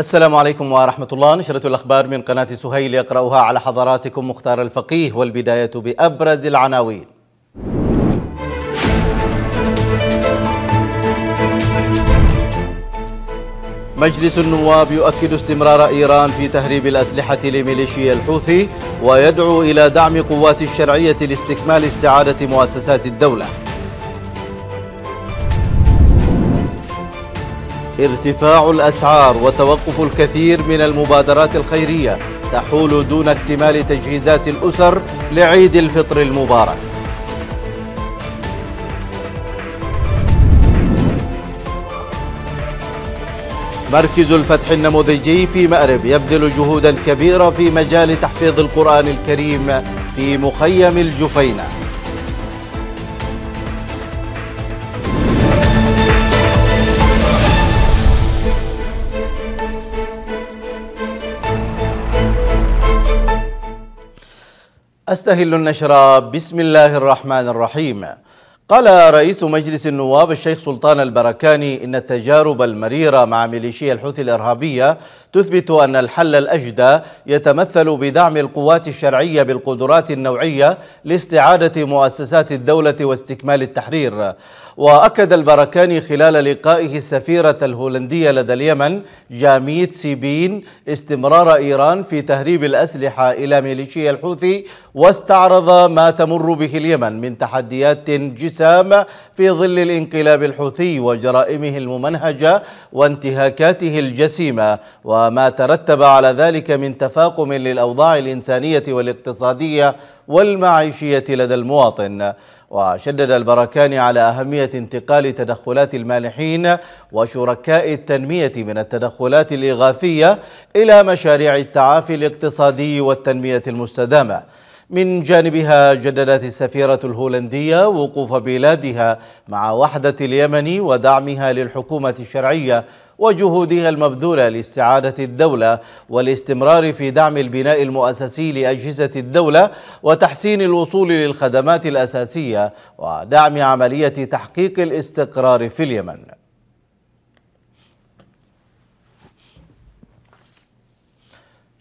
السلام عليكم ورحمة الله. نشرة الأخبار من قناة سهيل يقرأها على حضراتكم مختار الفقيه والبداية بأبرز العناوين. مجلس النواب يؤكد استمرار إيران في تهريب الأسلحة لميليشيا الحوثي ويدعو إلى دعم قوات الشرعية لاستكمال استعادة مؤسسات الدولة. ارتفاع الأسعار وتوقف الكثير من المبادرات الخيرية تحول دون اكتمال تجهيزات الأسر لعيد الفطر المبارك. مركز الفتح النموذجي في مأرب يبذل جهودا كبيرة في مجال تحفيظ القرآن الكريم في مخيم الجفينة. أستهل النشر بسم الله الرحمن الرحيم. قال رئيس مجلس النواب الشيخ سلطان البركاني إن التجارب المريرة مع ميليشيا الحوثي الإرهابية تثبت أن الحل الأجدى يتمثل بدعم القوات الشرعية بالقدرات النوعية لاستعادة مؤسسات الدولة واستكمال التحرير. وأكد البركاني خلال لقائه السفيرة الهولندية لدى اليمن جاميت سيبين استمرار إيران في تهريب الأسلحة إلى ميليشيا الحوثي واستعرض ما تمر به اليمن من تحديات جسام في ظل الانقلاب الحوثي وجرائمه الممنهجة وانتهاكاته الجسيمة وما ترتب على ذلك من تفاقم للأوضاع الإنسانية والاقتصادية والمعيشية لدى المواطن. وشدد البركاني على أهمية انتقال تدخلات المانحين وشركاء التنمية من التدخلات الإغاثية إلى مشاريع التعافي الاقتصادي والتنمية المستدامة. من جانبها جددت السفيرة الهولندية وقوف بلادها مع وحدة اليمن ودعمها للحكومة الشرعية وجهودها المبذولة لاستعادة الدولة والاستمرار في دعم البناء المؤسسي لأجهزة الدولة وتحسين الوصول للخدمات الأساسية ودعم عملية تحقيق الاستقرار في اليمن.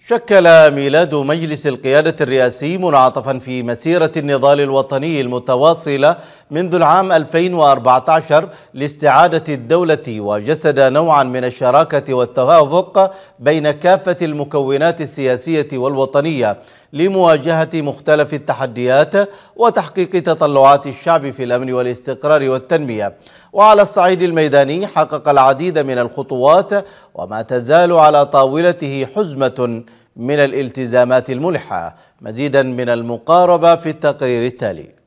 شكل ميلاد مجلس القيادة الرئاسي منعطفا في مسيرة النضال الوطني المتواصلة منذ العام 2014 لاستعادة الدولة وجسد نوعا من الشراكة والتوافق بين كافة المكونات السياسية والوطنية. لمواجهة مختلف التحديات وتحقيق تطلعات الشعب في الأمن والاستقرار والتنمية. وعلى الصعيد الميداني حقق العديد من الخطوات وما تزال على طاولته حزمة من الالتزامات الملحة مزيدا من المقاربة في التقرير التالي.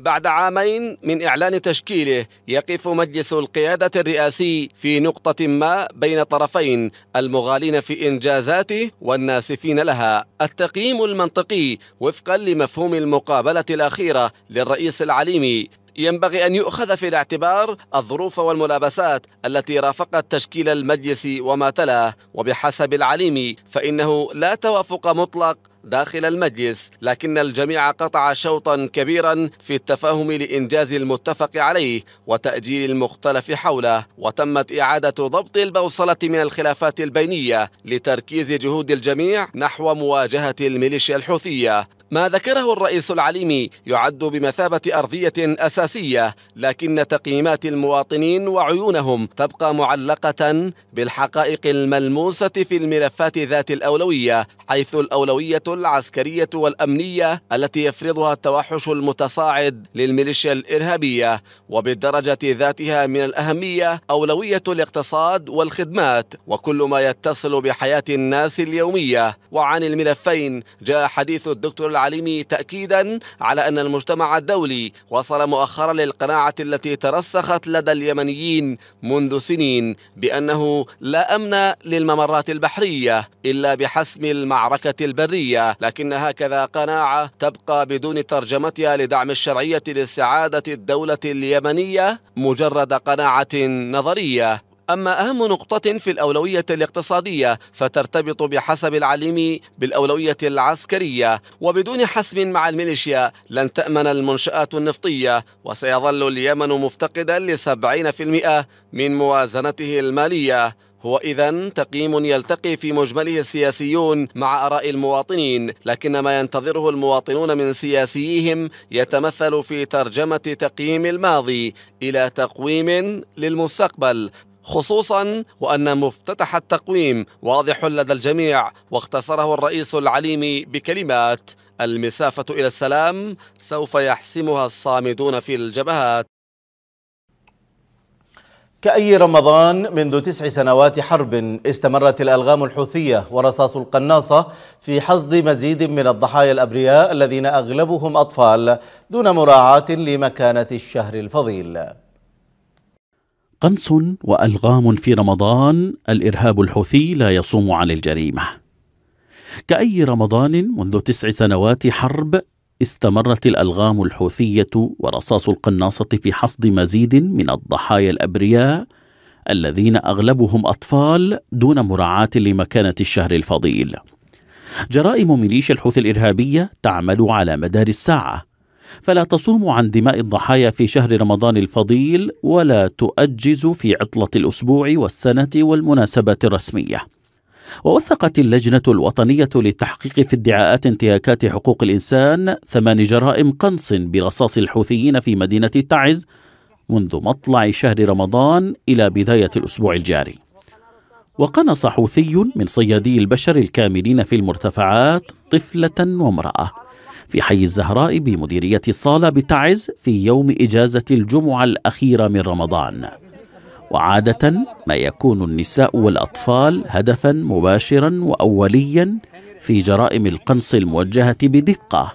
بعد عامين من إعلان تشكيله يقف مجلس القيادة الرئاسي في نقطة ما بين طرفين المغالين في إنجازاته والناسفين لها. التقييم المنطقي وفقا لمفهوم المقابلة الأخيرة للرئيس العليمي. ينبغي أن يؤخذ في الاعتبار الظروف والملابسات التي رافقت تشكيل المجلس وما تلاه وبحسب العليم فإنه لا توافق مطلق داخل المجلس لكن الجميع قطع شوطا كبيرا في التفاهم لإنجاز المتفق عليه وتأجيل المختلف حوله وتمت إعادة ضبط البوصلة من الخلافات البينية لتركيز جهود الجميع نحو مواجهة الميليشيا الحوثية. ما ذكره الرئيس العليمي يعد بمثابة أرضية أساسية لكن تقييمات المواطنين وعيونهم تبقى معلقة بالحقائق الملموسة في الملفات ذات الأولوية حيث الأولوية العسكرية والأمنية التي يفرضها التوحش المتصاعد للميليشيا الإرهابية وبالدرجة ذاتها من الأهمية أولوية الاقتصاد والخدمات وكل ما يتصل بحياة الناس اليومية. وعن الملفين جاء حديث الدكتور العليمي تأكيدا على أن المجتمع الدولي وصل مؤخرا للقناعة التي ترسخت لدى اليمنيين منذ سنين بأنه لا أمن للممرات البحرية إلا بحسم المعركة البرية لكن هكذا قناعة تبقى بدون ترجمتها لدعم الشرعية لاستعادة الدولة اليمنية مجرد قناعة نظرية. أما أهم نقطة في الأولوية الاقتصادية فترتبط بحسب العليم بالأولوية العسكرية. وبدون حسم مع الميليشيا لن تأمن المنشآت النفطية وسيظل اليمن مفتقدا لسبعين في المئة من موازنته المالية. هو إذا تقييم يلتقي في مجمله السياسيون مع آراء المواطنين لكن ما ينتظره المواطنون من سياسيهم يتمثل في ترجمة تقييم الماضي إلى تقويم للمستقبل. خصوصا وأن مفتتح التقويم واضح لدى الجميع واختصره الرئيس العليمي بكلمات المسافة إلى السلام سوف يحسمها الصامدون في الجبهات. كأي رمضان منذ تسع سنوات حرب استمرت الألغام الحوثية ورصاص القناصة في حصد مزيد من الضحايا الأبرياء الذين أغلبهم أطفال دون مراعاة لمكانة الشهر الفضيل. قنص وألغام في رمضان الإرهاب الحوثي لا يصوم عن الجريمة. كأي رمضان منذ تسع سنوات حرب استمرت الألغام الحوثية ورصاص القناصة في حصد مزيد من الضحايا الأبرياء الذين أغلبهم أطفال دون مراعاة لمكانة الشهر الفضيل. جرائم ميليشيا الحوثي الإرهابية تعمل على مدار الساعة فلا تصوم عن دماء الضحايا في شهر رمضان الفضيل ولا تؤجز في عطلة الأسبوع والسنة والمناسبات الرسمية. ووثقت اللجنة الوطنية للتحقيق في ادعاءات انتهاكات حقوق الإنسان ثمان جرائم قنص برصاص الحوثيين في مدينة تعز منذ مطلع شهر رمضان إلى بداية الأسبوع الجاري. وقنص حوثي من صيادي البشر الكاملين في المرتفعات طفلة وامرأة. في حي الزهراء بمديرية الصالة بتعز في يوم إجازة الجمعة الأخيرة من رمضان. وعادة ما يكون النساء والأطفال هدفا مباشرا وأوليا في جرائم القنص الموجهة بدقة.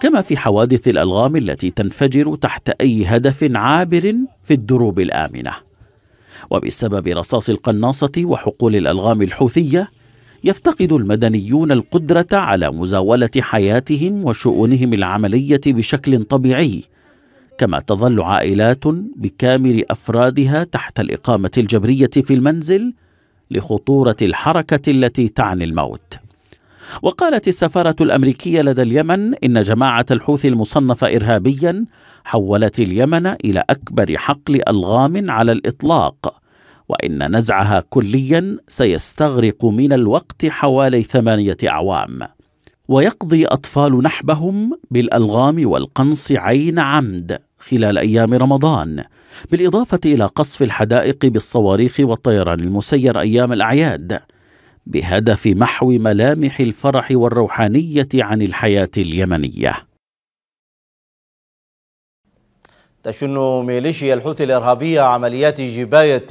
كما في حوادث الألغام التي تنفجر تحت أي هدف عابر في الدروب الآمنة. وبسبب رصاص القناصة وحقول الألغام الحوثية يفتقد المدنيون القدرة على مزاولة حياتهم وشؤونهم العملية بشكل طبيعي كما تظل عائلات بكامل أفرادها تحت الإقامة الجبرية في المنزل لخطورة الحركة التي تعني الموت. وقالت السفارة الأمريكية لدى اليمن إن جماعة الحوثي المصنفه ارهابيا حولت اليمن إلى أكبر حقل ألغام على الإطلاق وإن نزعها كليا سيستغرق من الوقت حوالي ثمانية أعوام. ويقضي أطفال نحبهم بالألغام والقنص عين عمد خلال أيام رمضان بالإضافة إلى قصف الحدائق بالصواريخ والطيران المسير أيام الأعياد بهدف محو ملامح الفرح والروحانية عن الحياة اليمنية. تشن ميليشيا الحوثي الإرهابية عمليات جباية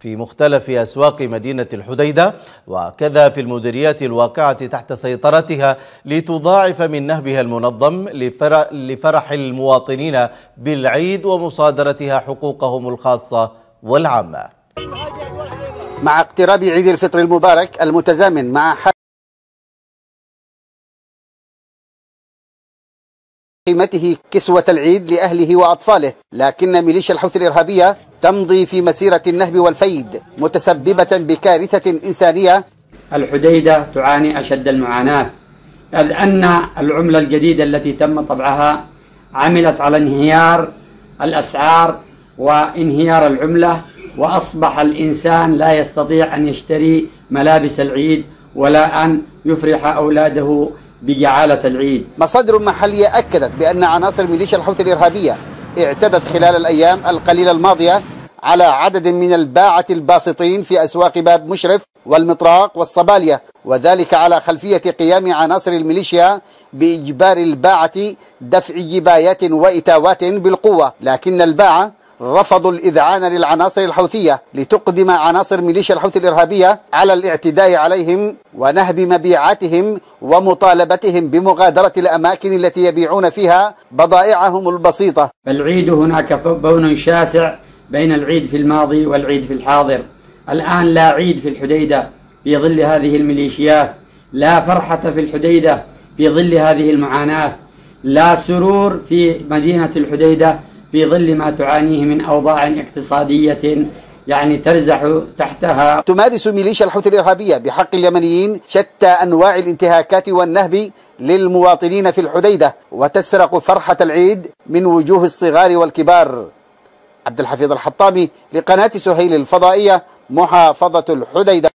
في مختلف أسواق مدينة الحديدة وكذا في المديريات الواقعة تحت سيطرتها لتضاعف من نهبها المنظم لفرح المواطنين بالعيد ومصادرتها حقوقهم الخاصة والعامة. مع اقتراب عيد الفطر المبارك المتزامن مع قيمته كسوة العيد لأهله وأطفاله لكن ميليشيا الحوثي الإرهابية تمضي في مسيرة النهب والفيد متسببة بكارثة إنسانية. الحديدة تعاني أشد المعاناة إذ أن العملة الجديدة التي تم طبعها عملت على انهيار الأسعار وانهيار العملة وأصبح الإنسان لا يستطيع أن يشتري ملابس العيد ولا أن يفرح أولاده بجعالة العيد. مصادر محلية أكدت بأن عناصر ميليشيا الحوثي الإرهابية اعتدت خلال الأيام القليلة الماضية على عدد من الباعة الباسطين في أسواق باب مشرف والمطراق والصبالية وذلك على خلفية قيام عناصر الميليشيا بإجبار الباعة دفع جبايات وإتاوات بالقوة لكن الباعة رفضوا الإذعان للعناصر الحوثية لتقدم عناصر ميليشيا الحوثي الإرهابية على الاعتداء عليهم ونهب مبيعاتهم ومطالبتهم بمغادرة الأماكن التي يبيعون فيها بضائعهم البسيطة. العيد هناك بون شاسع بين العيد في الماضي والعيد في الحاضر. الآن لا عيد في الحديدة في ظل هذه الميليشيات لا فرحة في الحديدة في ظل هذه المعاناة لا سرور في مدينة الحديدة في ظل ما تعانيه من أوضاع اقتصادية يعني ترزح تحتها. تمارس ميليشيا الحوثي الإرهابية بحق اليمنيين شتى أنواع الانتهاكات والنهب للمواطنين في الحديدة وتسرق فرحة العيد من وجوه الصغار والكبار. عبد الحفيظ الحطامي لقناة سهيل الفضائية محافظة الحديدة.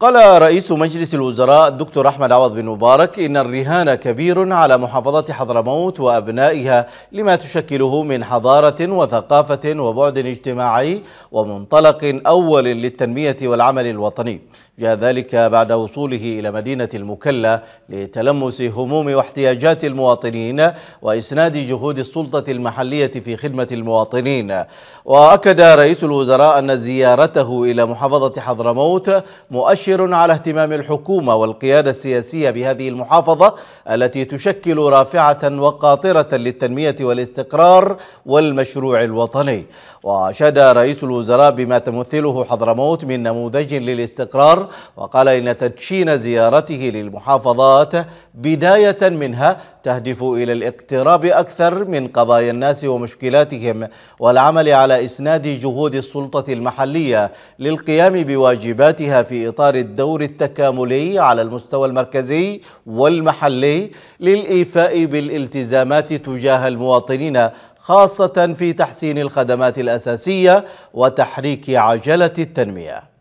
قال رئيس مجلس الوزراء الدكتور أحمد عوض بن مبارك إن الرهان كبير على محافظة حضرموت وأبنائها لما تشكله من حضارة وثقافة وبعد اجتماعي ومنطلق أول للتنمية والعمل الوطني. جاء ذلك بعد وصوله إلى مدينة المكلا لتلمس هموم واحتياجات المواطنين وإسناد جهود السلطة المحلية في خدمة المواطنين. وأكد رئيس الوزراء أن زيارته إلى محافظة حضرموت مؤشر على اهتمام الحكومة والقيادة السياسية بهذه المحافظة التي تشكل رافعة وقاطرة للتنمية والاستقرار والمشروع الوطني. وأشاد رئيس الوزراء بما تمثله حضرموت من نموذج للاستقرار وقال إن تدشين زيارته للمحافظات بداية منها تهدف إلى الاقتراب أكثر من قضايا الناس ومشكلاتهم والعمل على إسناد جهود السلطة المحلية للقيام بواجباتها في إطار الدور التكاملي على المستوى المركزي والمحلي للإيفاء بالالتزامات تجاه المواطنين خاصة في تحسين الخدمات الأساسية وتحريك عجلة التنمية.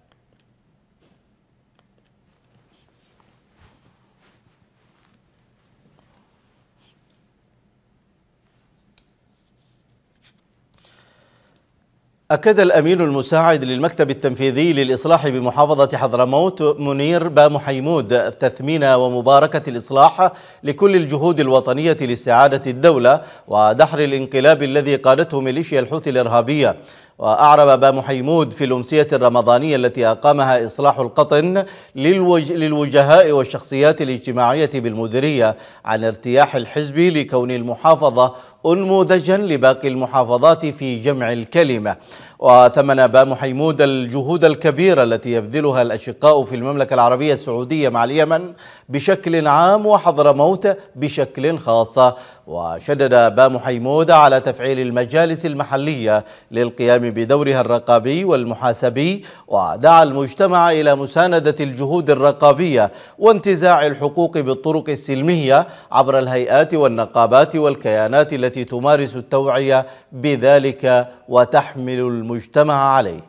أكد الأمين المساعد للمكتب التنفيذي للإصلاح بمحافظة حضرموت منير بام حيمود تثمين ومباركة الإصلاح لكل الجهود الوطنية لاستعادة الدولة ودحر الانقلاب الذي قادته ميليشيا الحوثي الإرهابية. وأعرب بام حيمود في الأمسية الرمضانية التي أقامها إصلاح القطن للوج... للوجهاء والشخصيات الاجتماعية بالمديرية عن ارتياح الحزب لكون المحافظة أنموذجا لباقي المحافظات في جمع الكلمة. وثمن بام حيمود الجهود الكبيرة التي يبذلها الأشقاء في المملكة العربية السعودية مع اليمن بشكل عام وحضرموت بشكل خاص. وشدد بام حيمود على تفعيل المجالس المحلية للقيام بدورها الرقابي والمحاسبي ودعا المجتمع إلى مساندة الجهود الرقابية وانتزاع الحقوق بالطرق السلمية عبر الهيئات والنقابات والكيانات التي تمارس التوعية بذلك وتحمل المجتمع عليه.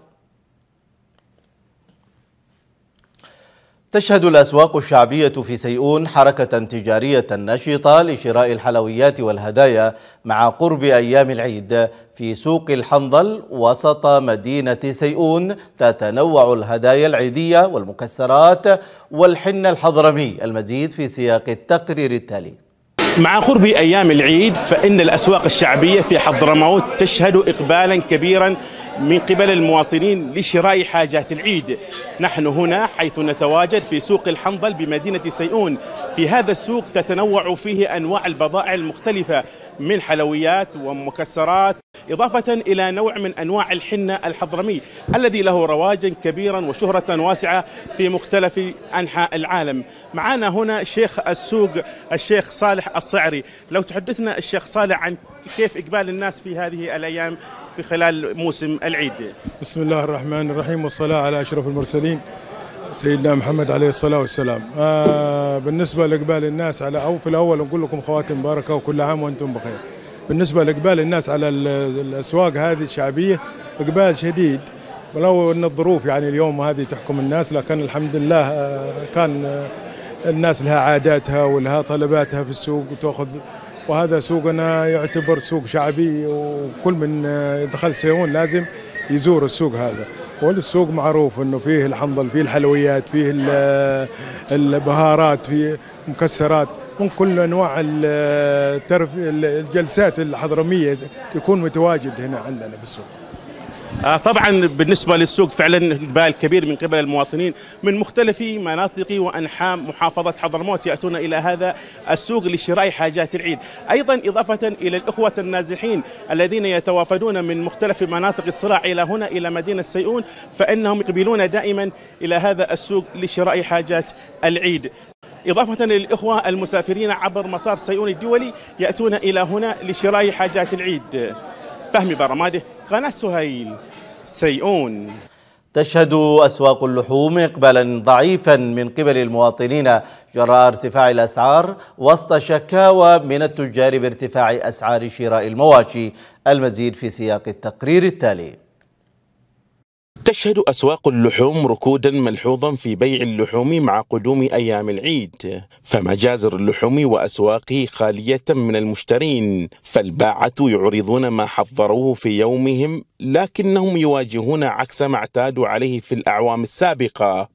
تشهد الأسواق الشعبية في سيئون حركة تجارية نشطة لشراء الحلويات والهدايا مع قرب أيام العيد في سوق الحنظل وسط مدينة سيئون. تتنوع الهدايا العيدية والمكسرات والحن الحضرمي المزيد في سياق التقرير التالي. مع قرب أيام العيد فإن الأسواق الشعبية في حضرموت تشهد اقبالا كبيرا من قبل المواطنين لشراء حاجات العيد. نحن هنا حيث نتواجد في سوق الحنظل بمدينة سيئون. في هذا السوق تتنوع فيه أنواع البضائع المختلفة من حلويات ومكسرات إضافة إلى نوع من أنواع الحنة الحضرمي الذي له رواجا كبيرا وشهرة واسعة في مختلف أنحاء العالم. معنا هنا شيخ السوق الشيخ صالح الصعري. لو تحدثنا الشيخ صالح عن كيف إقبال الناس في هذه الأيام في خلال موسم العيد. بسم الله الرحمن الرحيم والصلاة على أشرف المرسلين سيدنا محمد عليه الصلاة والسلام. آه بالنسبة لإقبال الناس على أو في الأول نقول لكم خواتم مباركة وكل عام وأنتم بخير. بالنسبة لإقبال الناس على الأسواق هذه الشعبية إقبال شديد. ولو أن الظروف يعني اليوم هذه تحكم الناس لكن الحمد لله آه كان آه الناس لها عاداتها ولها طلباتها في السوق وتأخذ وهذا سوقنا يعتبر سوق شعبي وكل من دخل سيون لازم يزور السوق هذا. والسوق معروف إنه فيه الحنظل فيه الحلويات فيه البهارات فيه مكسرات. من كل أنواع الجلسات الحضرمية يكون متواجد هنا عندنا في السوق. طبعا بالنسبة للسوق فعلا اقبال كبير من قبل المواطنين من مختلف مناطق وأنحاء محافظة حضرموت يأتون إلى هذا السوق لشراء حاجات العيد، أيضا إضافة إلى الإخوة النازحين الذين يتوافدون من مختلف مناطق الصراع إلى هنا إلى مدينة سيئون فإنهم يقبلون دائما إلى هذا السوق لشراء حاجات العيد. إضافة للإخوة المسافرين عبر مطار سيئون الدولي يأتون إلى هنا لشراء حاجات العيد. فهمي برمادة قناة سهيل. سيئون. تشهد أسواق اللحوم إقبالا ضعيفا من قبل المواطنين جراء ارتفاع الأسعار وسط شكاوى من التجار بارتفاع أسعار شراء المواشي. المزيد في سياق التقرير التالي. تشهد أسواق اللحوم ركودا ملحوظا في بيع اللحوم مع قدوم أيام العيد. فمجازر اللحوم وأسواقه خالية من المشترين فالباعة يعرضون ما حضروه في يومهم لكنهم يواجهون عكس ما اعتادوا عليه في الأعوام السابقة.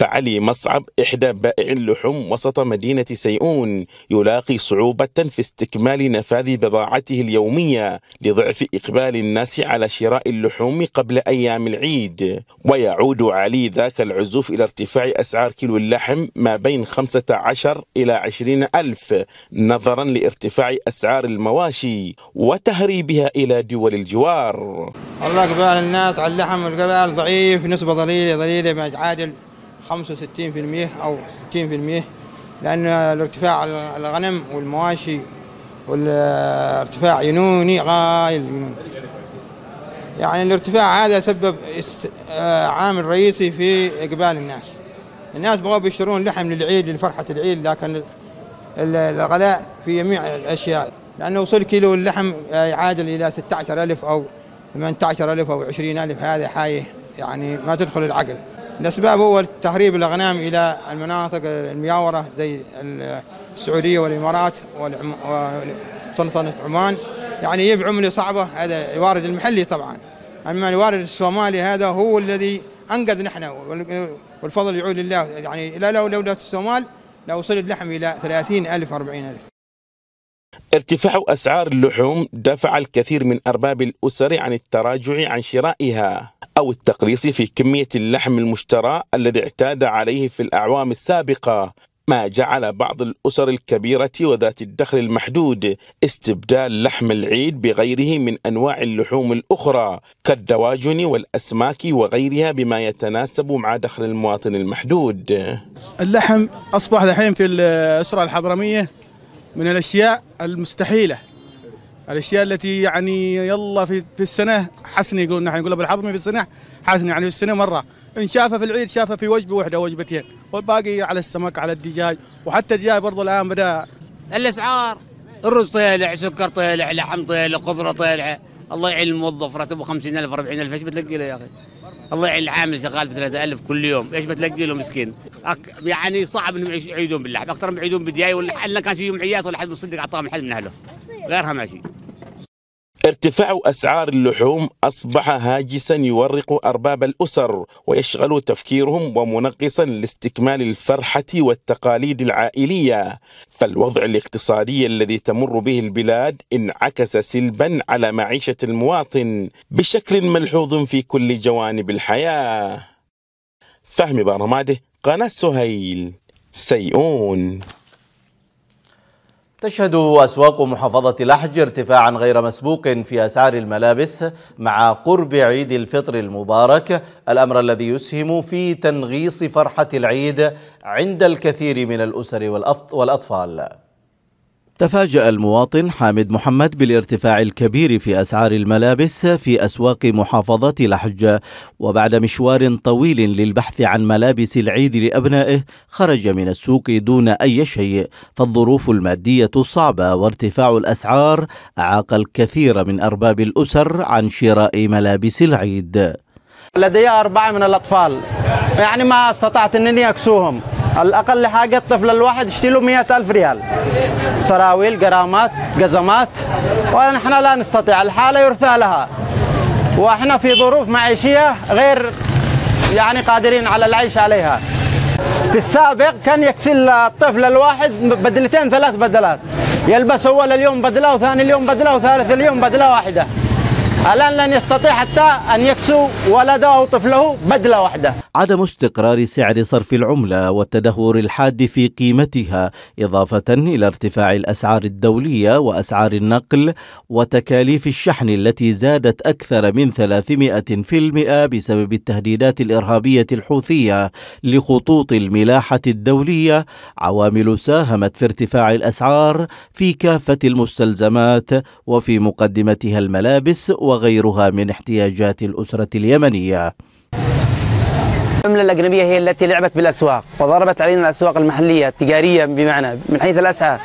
فعلي مصعب إحدى بائع اللحوم وسط مدينة سيئون يلاقي صعوبة في استكمال نفاذ بضاعته اليومية لضعف إقبال الناس على شراء اللحوم قبل أيام العيد. ويعود علي ذاك العزوف إلى ارتفاع أسعار كيلو اللحم ما بين 15 إلى 20 ألف نظرا لارتفاع أسعار المواشي وتهريبها إلى دول الجوار. والله إقبال الناس على اللحم القبال ضعيف نسبة ضليلة ضليلة ما تعادل 65% أو 60% لأن الارتفاع الغنم والمواشي والارتفاع ينوني غاية يعني الارتفاع هذا سبب عامل رئيسي في إقبال الناس. الناس بغوا بيشترون لحم للعيد لفرحة العيد لكن الغلاء في جميع الأشياء. لأنه وصل كيلو اللحم يعادل إلى 16000 أو 18000 أو 20000 هذا حاجة يعني ما تدخل العقل. الأسباب هو تهريب الأغنام إلى المناطق المجاورة زي السعودية والإمارات وسلطنة عمان. يعني يجيب عملة صعبة هذا الوارد المحلي طبعا. أما الوارد الصومالي هذا هو الذي أنقذ نحن والفضل يعود لله. يعني لا لو دولة الصومال لو وصل اللحم إلى 30 ألف 40 ألف. ارتفاع أسعار اللحوم دفع الكثير من أرباب الأسر عن التراجع عن شرائها. أو التقليص في كمية اللحم المشترى الذي اعتاد عليه في الأعوام السابقة ما جعل بعض الأسر الكبيرة وذات الدخل المحدود استبدال لحم العيد بغيره من أنواع اللحوم الأخرى كالدواجن والأسماك وغيرها بما يتناسب مع دخل المواطن المحدود. اللحم أصبح الحين في الأسرة الحضرمية من الأشياء المستحيلة. الأشياء التي يعني يلا في في السنة حسن يقول نحن نقول بالحضمي في السنة حسن يعني في السنة مرة. إن شافه في العيد شافه في وجبة واحدة وجبتين والباقي على السمك على الدجاج وحتى الدجاج برضه الآن بدأ الأسعار. الرز طيلع سكر طيلع لحم طيلع خضرة طيلع. الله يعين الموظف راتبه 50000 40000 إيش بتلقي له يا أخي؟ الله يعين العامل شغال ب 3000 كل يوم. إيش بتلقي له مسكين؟ يعني صعب إنهم يعيدون باللحم أكثر من يعيدون بدياي ولا كان يوم ولا حد مصدق أعطاهم الحل من أهله. غيرها ماشي. ارتفاع أسعار اللحوم أصبح هاجسا يورق أرباب الأسر ويشغل تفكيرهم ومنقصا لاستكمال الفرحة والتقاليد العائلية. فالوضع الاقتصادي الذي تمر به البلاد انعكس سلبا على معيشة المواطن بشكل ملحوظ في كل جوانب الحياة. فهمي بارماده قناة سهيل سيئون. تشهد أسواق محافظة لحج ارتفاعا غير مسبوق في أسعار الملابس مع قرب عيد الفطر المبارك الأمر الذي يسهم في تنغيص فرحة العيد عند الكثير من الأسر والأطفال. تفاجأ المواطن حامد محمد بالارتفاع الكبير في أسعار الملابس في أسواق محافظة لحج وبعد مشوار طويل للبحث عن ملابس العيد لأبنائه خرج من السوق دون أي شيء. فالظروف المادية صعبة وارتفاع الأسعار أعاق الكثير من أرباب الأسر عن شراء ملابس العيد. لدي أربعة من الأطفال يعني ما استطعت أنني أكسوهم. الأقل حاجة الطفل الواحد يشتري له 100 ألف ريال. سراويل قرامات قزمات ونحن لا نستطيع. الحالة يرثى لها. وإحنا في ظروف معيشية غير يعني قادرين على العيش عليها. في السابق كان يكسي الطفل الواحد بدلتين ثلاث بدلات. يلبس أول اليوم بدلة وثاني اليوم بدلة وثالث اليوم بدلة واحدة. الآن لن يستطيع حتى أن يكسو ولده أو طفله بدلة واحدة. عدم استقرار سعر صرف العملة والتدهور الحاد في قيمتها إضافة إلى ارتفاع الأسعار الدولية وأسعار النقل وتكاليف الشحن التي زادت أكثر من 300% بسبب التهديدات الإرهابية الحوثية لخطوط الملاحة الدولية. عوامل ساهمت في ارتفاع الأسعار في كافة المستلزمات وفي مقدمتها الملابس وغيرها من احتياجات الأسرة اليمنية. العملة الأجنبية هي التي لعبت بالأسواق وضربت علينا الأسواق المحلية التجارية بمعنى من حيث الأسعار.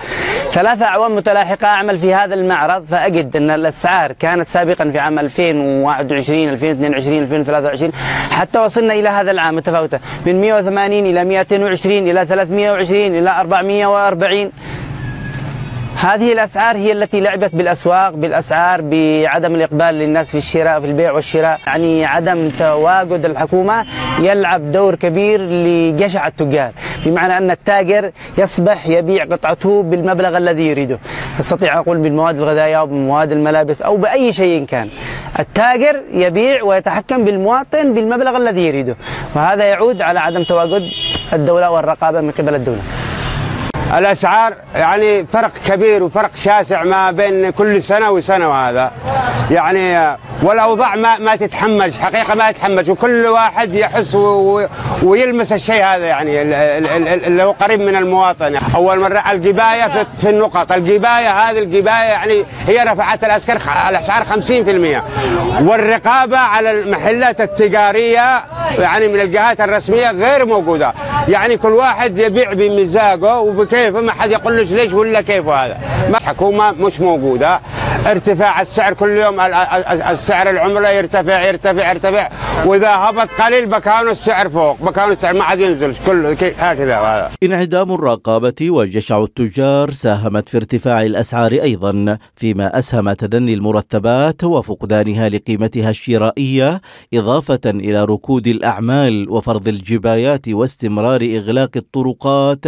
ثلاثة أعوام متلاحقة أعمل في هذا المعرض فأجد أن الأسعار كانت سابقا في عام 2021 2022 2023 حتى وصلنا إلى هذا العام متفاوتة من 180 إلى 220 إلى 320 إلى 440 هذه الأسعار هي التي لعبت بالأسواق بالأسعار بعدم الإقبال للناس في الشراء في البيع والشراء. يعني عدم تواجد الحكومة يلعب دور كبير لجشع التجار. بمعنى أن التاجر يصبح يبيع قطعته بالمبلغ الذي يريده. أستطيع أقول بالمواد الغذائية أو بمواد الملابس أو بأي شيء كان. التاجر يبيع ويتحكم بالمواطن بالمبلغ الذي يريده. وهذا يعود على عدم تواجد الدولة والرقابة من قبل الدولة. الأسعار يعني فرق كبير وفرق شاسع ما بين كل سنة وسنة وهذا يعني والأوضاع ما ما تتحملش حقيقة ما تتحملش وكل واحد يحس ويلمس الشيء هذا يعني اللي هو قريب من المواطن. أول مرة الجباية في, النقط الجباية هذه الجباية يعني هي رفعت الأسكر الأسعار 50% والرقابة على المحلات التجارية يعني من الجهات الرسمية غير موجودة. يعني كل واحد يبيع بمزاجه وبكيفه ما حد يقول لك ليش ولا كيف هذا؟ الحكومة مش موجودة. ارتفاع السعر كل يوم السعر العمله يرتفع يرتفع يرتفع. وإذا هبط قليل بكانوا السعر فوق بكانوا السعر ما عاد ينزل كله هكذا هذا. انعدام الرقابة وجشع التجار ساهمت في ارتفاع الأسعار أيضا فيما أسهم تدني المرتبات وفقدانها لقيمتها الشرائية إضافة إلى ركود الأعمال وفرض الجبايات واستمرار إغلاق الطرقات.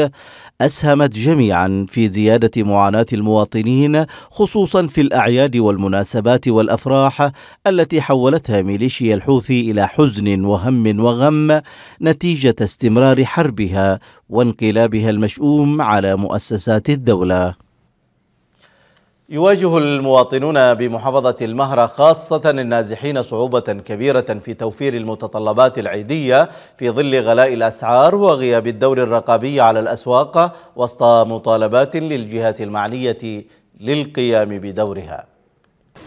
أسهمت جميعا في زيادة معاناة المواطنين خصوصا في الأعياد والمناسبات والأفراح التي حولتها ميليشيا الحوثي إلى حزن وهم وغم نتيجة استمرار حربها وانقلابها المشؤوم على مؤسسات الدولة. يواجه المواطنون بمحافظة المهرة خاصة النازحين صعوبة كبيرة في توفير المتطلبات العيدية في ظل غلاء الأسعار وغياب الدور الرقابي على الأسواق وسط مطالبات للجهات المعنية للقيام بدورها.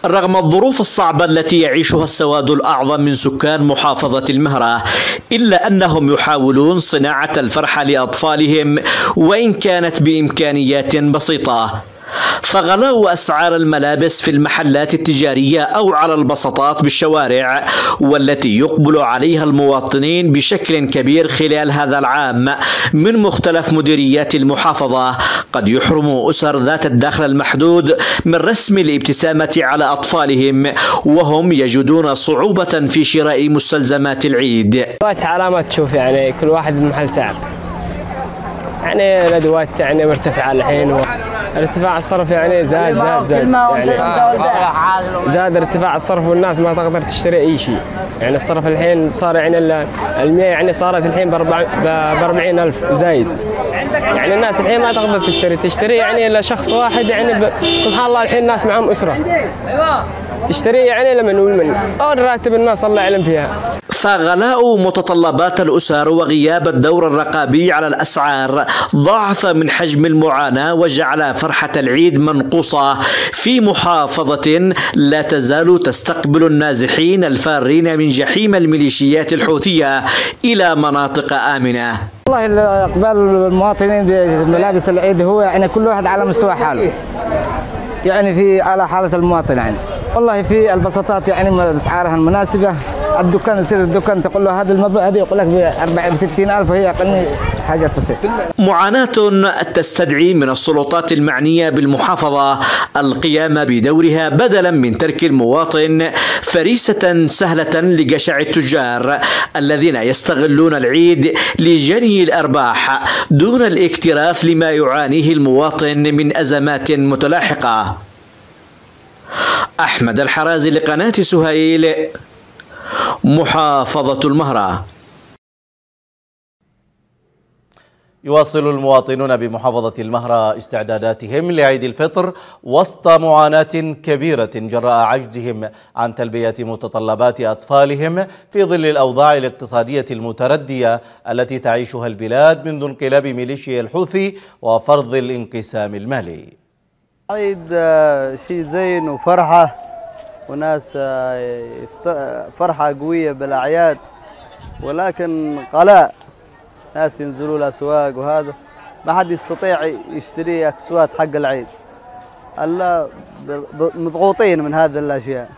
رغم الظروف الصعبة التي يعيشها السواد الأعظم من سكان محافظة المهرة إلا أنهم يحاولون صناعة الفرحة لأطفالهم وإن كانت بإمكانيات بسيطة فغلاء أسعار الملابس في المحلات التجارية أو على البسطات بالشوارع والتي يقبل عليها المواطنين بشكل كبير خلال هذا العام من مختلف مديريات المحافظة. قد يحرم أسر ذات الدخل المحدود من رسم الابتسامة على أطفالهم وهم يجدون صعوبة في شراء مستلزمات العيد. علامات تشوف يعني كل واحد محل سعر. يعني الأدوات يعني مرتفعة الحين ارتفاع الصرف يعني زاد زاد زاد. يعني زاد ارتفاع الصرف والناس ما تقدر تشتري أي شيء. يعني الصرف الحين صار يعني المياه يعني صارت الحين ب 40000 وزايد يعني الناس الحين ما تقدر تشتري. تشتري يعني الا شخص واحد يعني ب... سبحان الله الحين الناس معهم أسرة. تشتري يعني لمن ولمن أو راتب الناس الله يعلم فيها. فغلاء متطلبات الأسر وغياب الدور الرقابي على الأسعار ضاعف من حجم المعاناة وجعل فرحة العيد منقوصة. في محافظة لا تزال تستقبل النازحين الفارين من جحيم الميليشيات الحوثية إلى مناطق آمنة. والله أقبال المواطنين بملابس العيد هو يعني كل واحد على مستوى حاله. يعني في على حالة المواطن يعني. والله في البساطات يعني أسعارها المناسبة. الدكان يصير الدكان تقول له هذا المبلغ هذا يقول لك ب 60000 وهي أقل حاجة بسيطه معاناة تستدعي من السلطات المعنية بالمحافظة القيام بدورها بدلا من ترك المواطن فريسة سهلة لجشع التجار الذين يستغلون العيد لجني الأرباح دون الاكتراث لما يعانيه المواطن من أزمات متلاحقة. أحمد الحرازي لقناة سهيل محافظة المهرة. يواصل المواطنون بمحافظة المهرة استعداداتهم لعيد الفطر وسط معاناة كبيرة جراء عجزهم عن تلبية متطلبات أطفالهم في ظل الأوضاع الاقتصادية المتردية التي تعيشها البلاد منذ انقلاب ميليشيا الحوثي وفرض الانقسام المالي. عيد شيء زين وفرحة. وناس فرحة قوية بالأعياد ولكن غلاء. ناس ينزلوا الأسواق وهذا. ما حد يستطيع يشتري أكسوات حق العيد. إلا مضغوطين من هذه الأشياء.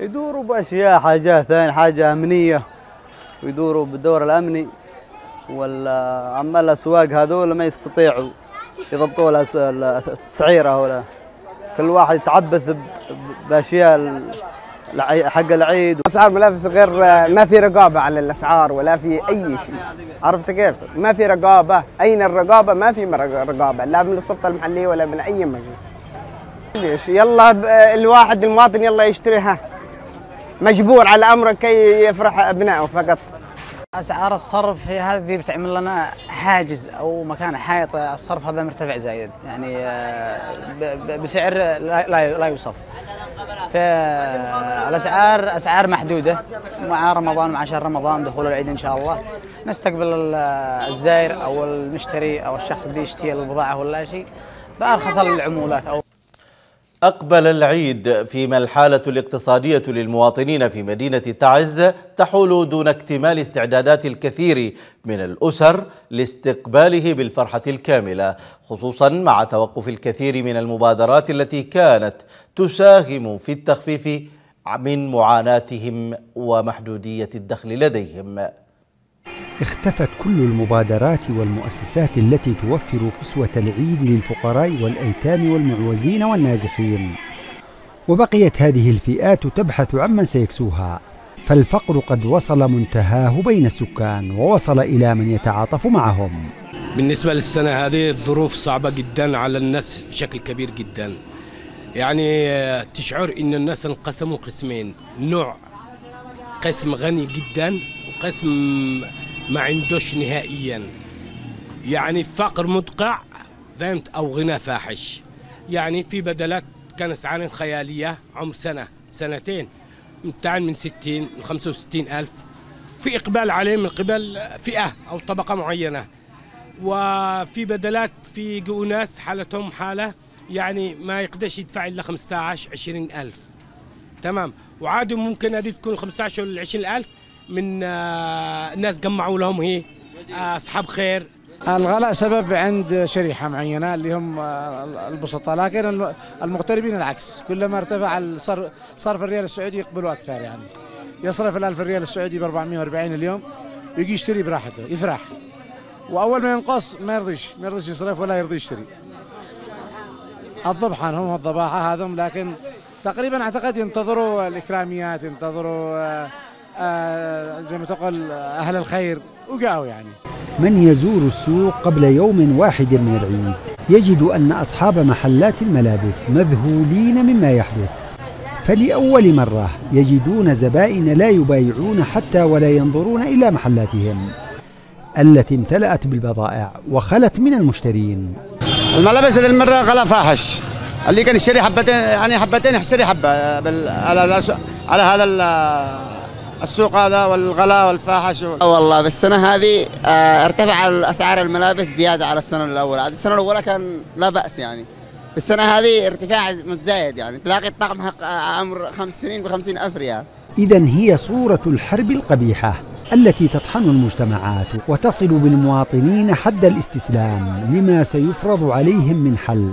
يدوروا بأشياء حاجات ثانية حاجة أمنية. ويدوروا بالدور الامني ولا أما الأسواق هذول ما يستطيعوا يضبطوا الأس- التسعير هؤلاء. كل واحد يتعبث بأشياء حق العيد. أسعار ملابس غير ما في رقابة على الأسعار ولا في أي شيء. عرفت كيف؟ ما في رقابة. أين الرقابة؟ ما في رقابة لا من السلطة المحلية ولا من أي مكان ليش؟ يلا الواحد المواطن يلا يشتريها مجبور على أمره كي يفرح أبنائه فقط. أسعار الصرف هي هذه بتعمل لنا حاجز أو مكان حائط. الصرف هذا مرتفع زايد. يعني آه، بسعر لا لا لا يوصف. فالاسعار أسعار محدودة. مع رمضان مع شهر رمضان دخول العيد إن شاء الله. نستقبل ال- الزائر أو المشتري أو الشخص اللي يشتري البضاعة ولا شيء بأرخص العمولات. أو أقبل العيد فيما الحالة الاقتصادية للمواطنين في مدينة تعز تحول دون اكتمال استعدادات الكثير من الأسر لاستقباله بالفرحة الكاملة خصوصا مع توقف الكثير من المبادرات التي كانت تساهم في التخفيف من معاناتهم ومحدودية الدخل لديهم. اختفت كل المبادرات والمؤسسات التي توفر كسوة العيد للفقراء والأيتام والمعوزين والنازحين. وبقيت هذه الفئات تبحث عمن سيكسوها. فالفقر قد وصل منتهاه بين السكان ووصل إلى من يتعاطف معهم. بالنسبة للسنة هذه الظروف صعبة جدا على الناس بشكل كبير جدا. يعني آه، تشعر إن الناس انقسموا قسمين. نوع قسم غني جدا وقسم ما عندوش نهائيا. يعني فقر مدقع فهمت؟ أو غنى فاحش. يعني في بدلات كان اسعار خيالية عمر سنة سنتين. متعن من 60 ل 65 ألف. في إقبال عليه من قبل فئة أو طبقة معينة. وفي بدلات في جو ناس حالتهم حالة يعني ما يقدرش يدفع إلا 15 20 ألف. تمام. وعادي ممكن هذه تكون 15 ولا 20 ألف من آه، ناس جمعوا لهم هي آه، أصحاب خير. الغلاء سبب عند شريحة معينة اللي هم البسطاء لكن الم- المغتربين العكس. كلما ارتفع صرف الريال السعودي يقبلوا أكثر يعني. يصرف الألف ريال السعودي ب 440 اليوم يجي يشتري براحته يفرح. وأول ما ينقص ما يرضيش ما يرضيش يصرف ولا يرضي يشتري. الضبحان هم الضباحة هذم لكن تقريبا أعتقد ينتظروا الإكراميات ينتظروا آه، آه، زي ما تقول أهل الخير وقاوا يعني. من يزور السوق قبل يوم واحد من العيد؟ يجد أن أصحاب محلات الملابس مذهولين مما يحدث. فلأول مرة يجدون زبائن لا يبايعون حتى ولا ينظرون إلى محلاتهم التي امتلأت بالبضائع وخلت من المشترين. الملابس هذه المرة غلا فاحش. اللي كان يشتري حبتين يعني حبتين يشتري حبة بال... على على هذا ال- السوق هذا والغلا والفاحش وال... والله بالسنة هذه آه، ارتفع الأسعار الملابس زيادة على السنة الأولى. هذه السنة الأولى كان لا بأس يعني. بالسنة هذه ارتفاع متزايد يعني. تلاقي الطقم حق آه، عمر خمس سنين بخمسين ألف ريال. إذا هي صورة الحرب القبيحة. التي تطحن المجتمعات وتصل بالمواطنين حد الاستسلام لما سيفرض عليهم من حل.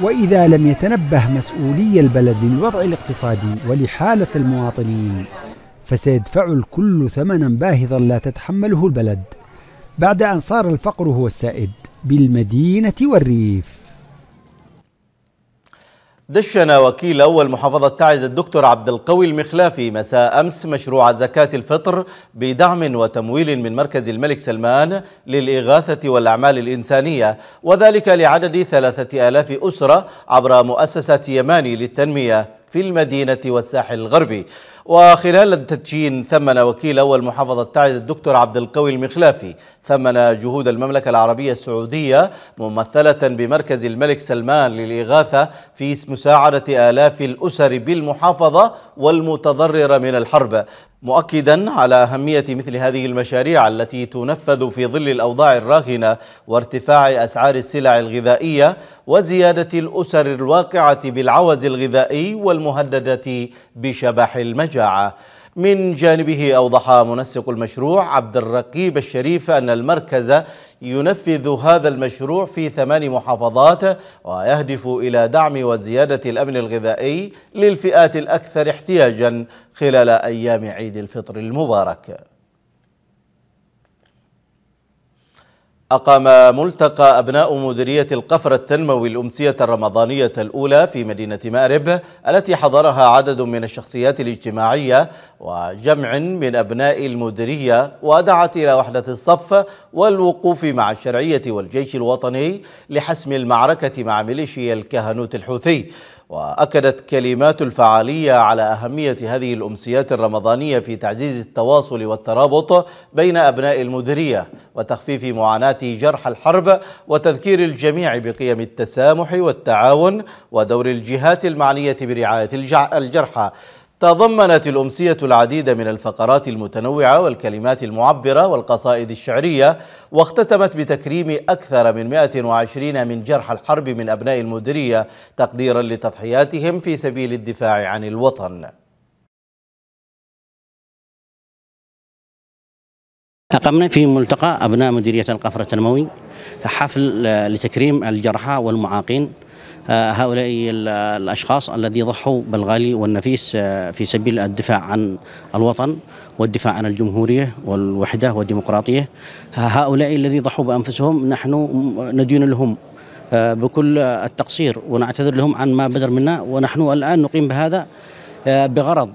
وإذا لم يتنبه مسؤولي البلد للوضع الاقتصادي ولحالة المواطنين فسيدفع الكل ثمنا باهظا لا تتحمله البلد بعد أن صار الفقر هو السائد بالمدينة والريف. دشن وكيل أول محافظة تعز الدكتور عبد القوي المخلافي مساء أمس مشروع زكاة الفطر بدعم وتمويل من مركز الملك سلمان للإغاثة والأعمال الإنسانية وذلك لعدد ثلاثة آلاف أسرة عبر مؤسسة يماني للتنمية في المدينة والساحل الغربي. وخلال التدشين ثمن وكيل أول محافظة تعز الدكتور عبد القوي المخلافي ثمن جهود المملكة العربية السعودية ممثلة بمركز الملك سلمان للإغاثة في مساعدة آلاف الأسر بالمحافظة والمتضررة من الحرب. مؤكدا على أهمية مثل هذه المشاريع التي تنفذ في ظل الأوضاع الراهنة وارتفاع أسعار السلع الغذائية وزيادة الأسر الواقعة بالعوز الغذائي والمهددة بشبح المجاعة من جانبه أوضح منسق المشروع عبد الرقيب الشريف أن المركز ينفذ هذا المشروع في ثمان محافظات ويهدف إلى دعم وزيادة الأمن الغذائي للفئات الأكثر احتياجا خلال أيام عيد الفطر المبارك. أقام ملتقى أبناء مديرية القفر التنموي الأمسية الرمضانية الأولى في مدينة مأرب التي حضرها عدد من الشخصيات الاجتماعية وجمع من أبناء المديرية ودعت إلى وحدة الصف والوقوف مع الشرعية والجيش الوطني لحسم المعركة مع ميليشيا الكهنوت الحوثي. وأكدت كلمات الفعالية على أهمية هذه الأمسيات الرمضانية في تعزيز التواصل والترابط بين أبناء المديرية وتخفيف معاناة جرح الحرب وتذكير الجميع بقيم التسامح والتعاون ودور الجهات المعنية برعاية الجرحى تضمنت الأمسية العديد من الفقرات المتنوعة والكلمات المعبرة والقصائد الشعرية واختتمت بتكريم أكثر من 120 من جرح الحرب من أبناء المديرية تقديرا لتضحياتهم في سبيل الدفاع عن الوطن. أقمنا في ملتقى أبناء مديرية القفر التنموي حفل لتكريم الجرحى والمعاقين. هؤلاء الأشخاص الذي ضحوا بالغالي والنفيس في سبيل الدفاع عن الوطن والدفاع عن الجمهورية والوحدة والديمقراطية. هؤلاء الذي ضحوا بأنفسهم نحن ندين لهم بكل التقصير ونعتذر لهم عن ما بدر منا ونحن الآن نقيم بهذا بغرض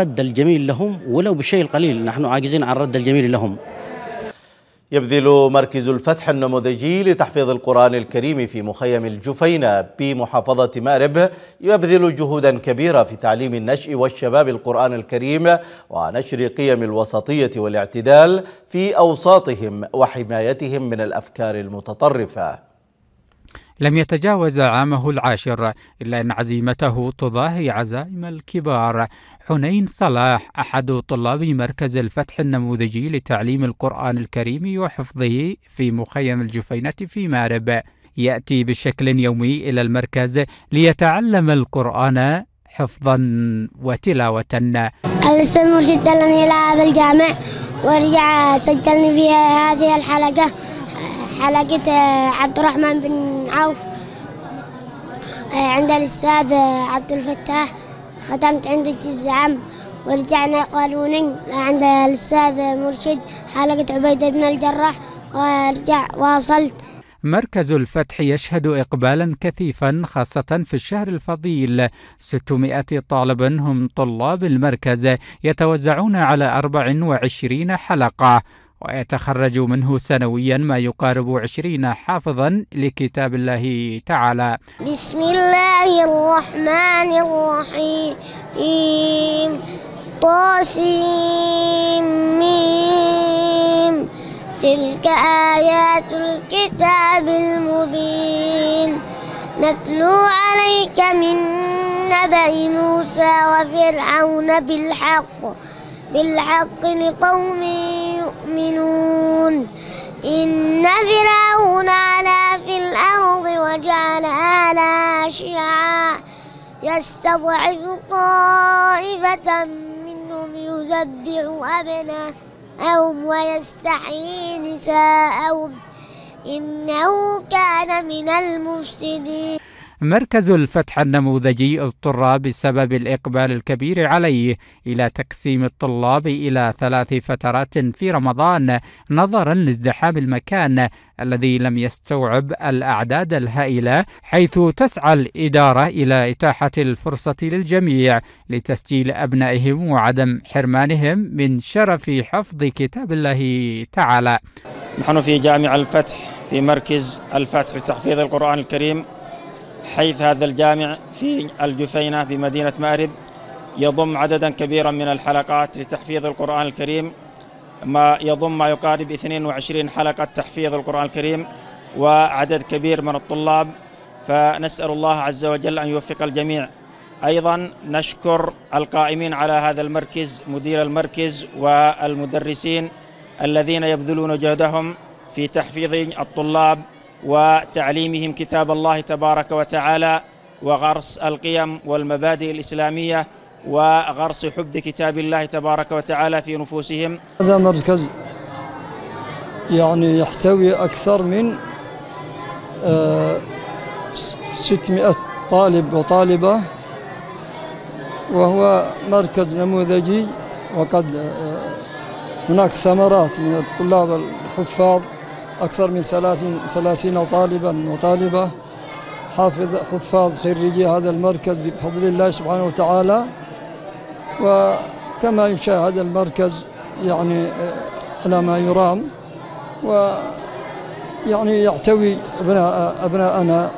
رد الجميل لهم ولو بالشيء القليل نحن عاجزين عن رد الجميل لهم. يبذل مركز الفتح النموذجي لتحفيظ القرآن الكريم في مخيم الجفينة بمحافظة مأرب يبذل جهودا كبيرة في تعليم النشء والشباب القرآن الكريم ونشر قيم الوسطية والاعتدال في أوساطهم وحمايتهم من الأفكار المتطرفة. لم يتجاوز عامه العاشر إلا أن عزيمته تضاهي عزائم الكبار. حنين صلاح أحد طلاب مركز الفتح النموذجي لتعليم القرآن الكريم وحفظه في مخيم الجفينة في مارب. يأتي بشكل يومي إلى المركز ليتعلم القرآن حفظا وتلاوة. الأستاذ مرشد دلني إلى هذا الجامع ورجع سجلني في هذه الحلقة حلقة عبد الرحمن بن عوف عند الأستاذ عبد الفتاح. ختمت عند الجزء عام ورجعنا قالوني عند الأستاذ مرشد حلقة عبيدة بن الجراح ورجع واصلت. مركز الفتح يشهد إقبالا كثيفا خاصة في الشهر الفضيل. 600 طالب هم طلاب المركز يتوزعون على 24 حلقة. ويتخرج منه سنويا ما يقارب عشرين حافظا لكتاب الله تعالى. بسم الله الرحمن الرحيم. طاسيم تلك آيات الكتاب المبين. نتلو عليك من نبأ موسى وفرعون بالحق بالحق لقوم يؤمنون. إن فرعون علا في الأرض وجعل أهلها شيعا يستضعف طائفة منهم يذبح أبناءهم ويستحيي نساءهم. إنه كان من المفسدين. مركز الفتح النموذجي اضطر بسبب الإقبال الكبير عليه إلى تقسيم الطلاب إلى ثلاث فترات في رمضان نظرا لازدحام المكان الذي لم يستوعب الأعداد الهائلة حيث تسعى الإدارة إلى إتاحة الفرصة للجميع لتسجيل أبنائهم وعدم حرمانهم من شرف حفظ كتاب الله تعالى. نحن في جامع الفتح في مركز الفتح لتحفيظ القرآن الكريم حيث هذا الجامع في الجفينة بمدينة مأرب يضم عددا كبيرا من الحلقات لتحفيظ القرآن الكريم ما يضم ما يقارب 22 حلقة تحفيظ القرآن الكريم وعدد كبير من الطلاب فنسأل الله عز وجل أن يوفق الجميع. أيضا نشكر القائمين على هذا المركز مدير المركز والمدرسين الذين يبذلون جهدهم في تحفيظ الطلاب وتعليمهم كتاب الله تبارك وتعالى وغرس القيم والمبادئ الإسلامية وغرس حب كتاب الله تبارك وتعالى في نفوسهم. هذا مركز يعني يحتوي أكثر من آه، 600 طالب وطالبة وهو مركز نموذجي وقد آه، هناك ثمرات من الطلاب الحفاظ أكثر من 30 30 طالبا وطالبة حافظ حفاظ خريجي هذا المركز بفضل الله سبحانه وتعالى. وكما يشاهد المركز يعني آه، على ما يرام. ويعني يحتوي أبناء أبناءنا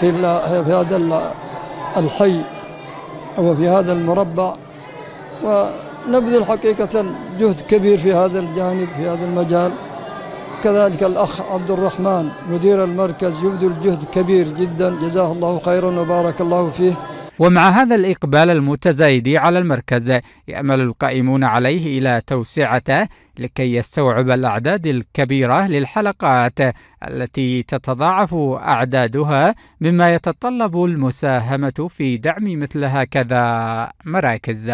في ال- في هذا ال- الحي وفي هذا المربع. ونبذل حقيقة جهد كبير في هذا الجانب في هذا المجال. كذلك الأخ عبد الرحمن مدير المركز يبذل جهد كبير جدا. جزاه الله خيرا وبارك الله فيه. ومع هذا الإقبال المتزايد على المركز يأمل القائمون عليه إلى توسعته لكي يستوعب الأعداد الكبيرة للحلقات التي تتضاعف أعدادها مما يتطلب المساهمة في دعم مثل هكذا مراكز.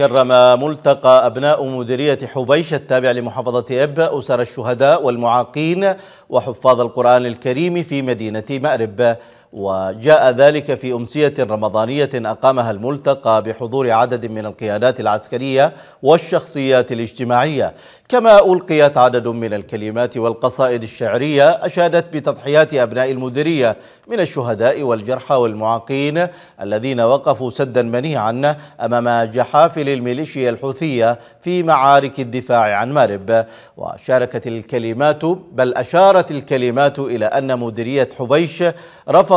كرم ملتقى أبناء مديرية حبيش التابع لمحافظة إب أسر الشهداء والمعاقين وحفاظ القرآن الكريم في مدينة مأرب. وجاء ذلك في أمسية رمضانية أقامها الملتقى بحضور عدد من القيادات العسكرية والشخصيات الاجتماعية. كما ألقيت عدد من الكلمات والقصائد الشعرية أشادت بتضحيات أبناء المديرية من الشهداء والجرحى والمعاقين الذين وقفوا سدا منيعا أمام جحافل الميليشيا الحوثية في معارك الدفاع عن مارب. وشاركت الكلمات بل أشارت الكلمات إلى أن مديرية حبيش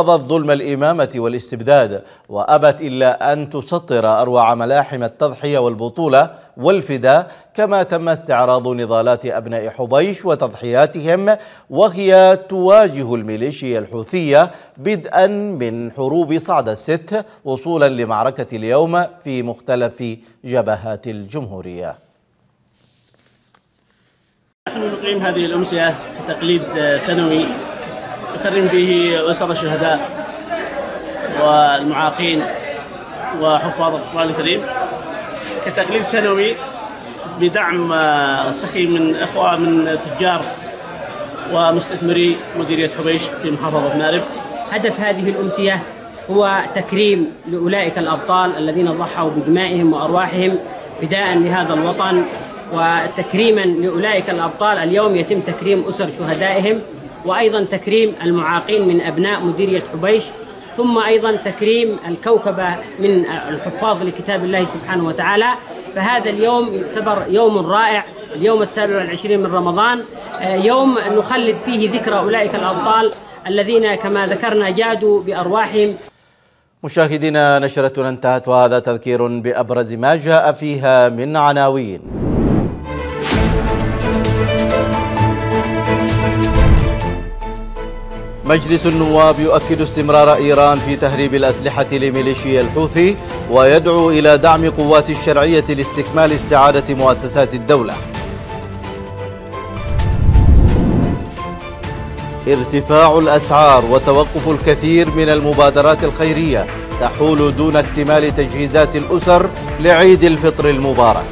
رفضت ظلم الإمامة والاستبداد وأبت إلا أن تسطر أروع ملاحم التضحية والبطولة والفداء كما تم استعراض نضالات أبناء حبيش وتضحياتهم وهي تواجه الميليشيا الحوثية بدءا من حروب صعد الست وصولا لمعركة اليوم في مختلف جبهات الجمهورية. نحن نقيم هذه الأمسية كتقليد سنوي. نكرم فيه أسر الشهداء والمعاقين وحفاظ القرآن الكريم. كتقليد سنوي بدعم سخي من إخوة من تجار ومستثمري مديرية حبيش في محافظة مأرب. هدف هذه الأمسية هو تكريم لأولئك الأبطال الذين ضحوا بدمائهم وأرواحهم فداء لهذا الوطن وتكريما لأولئك الأبطال. اليوم يتم تكريم أسر شهدائهم. وأيضا تكريم المعاقين من أبناء مديرية حبيش ثم أيضا تكريم الكوكبة من الحفاظ لكتاب الله سبحانه وتعالى. فهذا اليوم يعتبر يوم رائع اليوم السابع والعشرين من رمضان. يوم نخلد فيه ذكرى أولئك الأبطال الذين كما ذكرنا جادوا بأرواحهم. مشاهدينا نشرتنا انتهت وهذا تذكير بأبرز ما جاء فيها من عناوين. مجلس النواب يؤكد استمرار إيران في تهريب الأسلحة لميليشيا الحوثي ويدعو إلى دعم قوات الشرعية لاستكمال استعادة مؤسسات الدولة. ارتفاع الأسعار وتوقف الكثير من المبادرات الخيرية تحول دون اكتمال تجهيزات الأسر لعيد الفطر المبارك.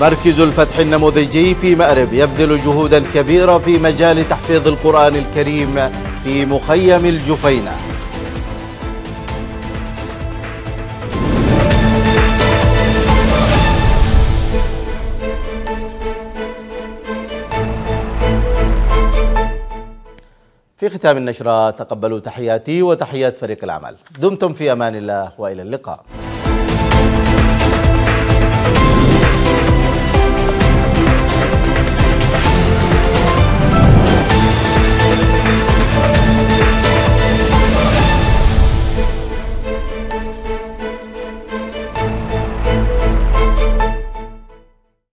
مركز الفتح النموذجي في مأرب يبذل جهودا كبيرة في مجال تحفيظ القرآن الكريم في مخيم الجفينة. في ختام النشرة تقبلوا تحياتي وتحيات فريق العمل دمتم في أمان الله وإلى اللقاء.